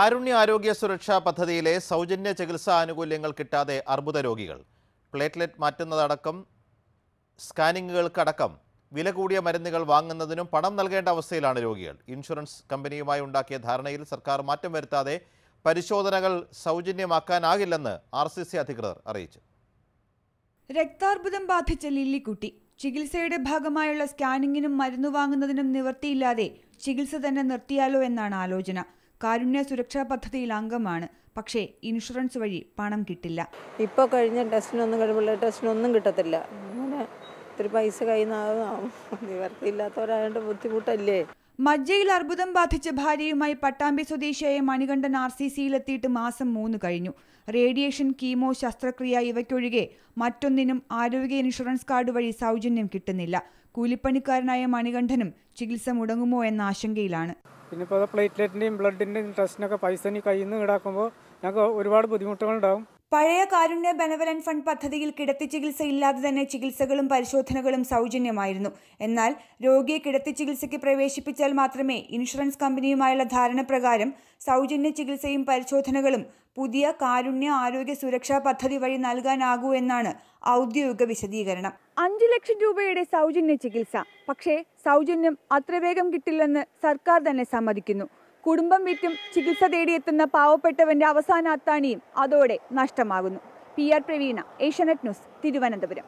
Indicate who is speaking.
Speaker 1: കാരുണ്യ ആരോഗ്യ സുരക്ഷാ പദ്ധതിയിലെ സൗജന്യ ചികിത്സാ ആനുകൂല്യങ്ങൾ കിട്ടാതെ അർബുദ രോഗികൾ. പ്ലേറ്റ്ലെറ്റ് മാറ്റുന്നതടക്കം സ്കാനിങ്ങുകൾക്കടക്കം വില കൂടിയ മരുന്നുകൾ വാങ്ങുന്നതിനും പണം നൽകേണ്ട അവസ്ഥയിലാണ് രോഗികൾ. ഇൻഷുറൻസ് കമ്പനിയുമായി ഉണ്ടാക്കിയ ധാരണയിൽ സർക്കാർ മാറ്റം വരുത്താതെ പരിശോധനകൾ സൗജന്യമാക്കാനാകില്ലെന്ന് ആർ സി സി അധികൃതർ അറിയിച്ചു.
Speaker 2: രക്താർബുദം ബാധിച്ച ലില്ലിക്കുട്ടി ചികിത്സയുടെ ഭാഗമായുള്ള സ്കാനിങ്ങിനും മരുന്ന് വാങ്ങുന്നതിനും നിവർത്തിയില്ലാതെ ചികിത്സ തന്നെ നിർത്തിയാലോ എന്നാണ് ആലോചന. കാരുണ്യ സുരക്ഷാ പദ്ധതിയിൽ അംഗമാണ്. പക്ഷേ ഇൻഷുറൻസ് വഴി പണം കിട്ടില്ല.
Speaker 3: ഇപ്പോൾ കഴിഞ്ഞ ടെസ്റ്റിനൊന്നും കഴിവുള്ള ടെസ്റ്റിനൊന്നും കിട്ടത്തില്ല. അങ്ങനെ ഒത്തിരി പൈസ കയ്യിൽ നിവർത്തിയില്ലാത്തവരായതുകൊണ്ട് ബുദ്ധിമുട്ടല്ലേ?
Speaker 2: മജ്ജയിൽ അർബുദം ബാധിച്ച ഭാര്യയുമായി പട്ടാമ്പി സ്വദേശിയായ മണികണ്ഠൻ ആർ സി സിയിലെത്തിയിട്ട് മാസം മൂന്ന് കഴിഞ്ഞു. റേഡിയേഷൻ കീമോ ശസ്ത്രക്രിയ ഇവയ്ക്കൊഴികെ മറ്റൊന്നിനും ആരോഗ്യ ഇൻഷുറൻസ് കാർഡ് വഴി സൗജന്യം കിട്ടുന്നില്ല. കൂലിപ്പണിക്കാരനായ മണികണ്ഠനും ചികിത്സ മുടങ്ങുമോ എന്ന ആശങ്കയിലാണ്.
Speaker 4: പിന്നെ ഇപ്പോൾ പ്ലേറ്റ്ലെറ്റിന്റെയും ബ്ലഡിന്റെയും ടെസ്റ്റിനൊക്കെ പൈസ കയ്യിൽ നിന്ന് ഈടാക്കുമ്പോൾ ഞങ്ങൾക്ക് ഒരുപാട് ബുദ്ധിമുട്ടുകളുണ്ടാവും.
Speaker 2: പഴയ കാരുണ്യ ബെനവലൻ ഫണ്ട് പദ്ധതിയിൽ കിടത്തി ചികിത്സയില്ലാതെ തന്നെ ചികിത്സകളും പരിശോധനകളും സൗജന്യമായിരുന്നു. എന്നാൽ രോഗിയെ കിടത്തി ചികിത്സയ്ക്ക് പ്രവേശിപ്പിച്ചാൽ മാത്രമേ ഇൻഷുറൻസ് കമ്പനിയുമായുള്ള ധാരണ പ്രകാരം സൗജന്യ ചികിത്സയും പരിശോധനകളും പുതിയ കാരുണ്യ ആരോഗ്യ സുരക്ഷാ പദ്ധതി വഴി നൽകാനാകൂ എന്നാണ് ഔദ്യോഗിക വിശദീകരണം. അഞ്ചു ലക്ഷം രൂപയുടെ സൗജന്യ ചികിത്സ. പക്ഷേ സൗജന്യം അത്ര വേഗം കിട്ടില്ലെന്ന് സർക്കാർ തന്നെ സമ്മതിക്കുന്നു. കുടുംബം വിറ്റും ചികിത്സ തേടിയെത്തുന്ന പാവപ്പെട്ടവന്റെ അവസാന അത്താണിയും അതോടെ നഷ്ടമാകുന്നു. P R Praveena Asianet news Thiruvananthapuram.